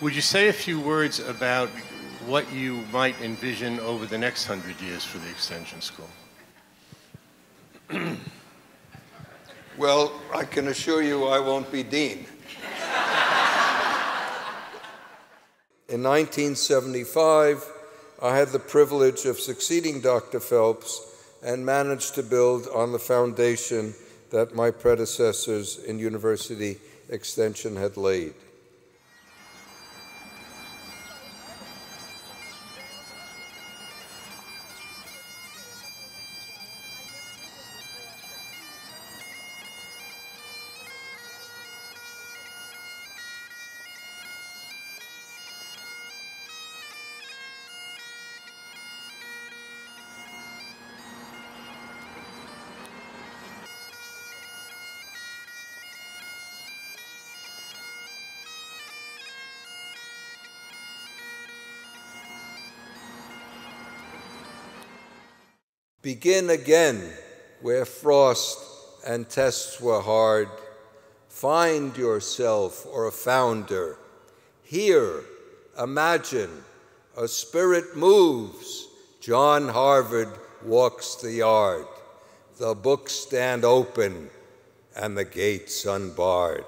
Would you say a few words about what you might envision over the next hundred years for the Extension School? well, I can assure you I won't be dean. In 1975, I had the privilege of succeeding Dr. Phelps and managed to build on the foundation that my predecessors in university extension had laid. Begin again where frost and tests were hard. Find yourself or a founder. Here, imagine a spirit moves. John Harvard walks the yard. The books stand open and the gates unbarred.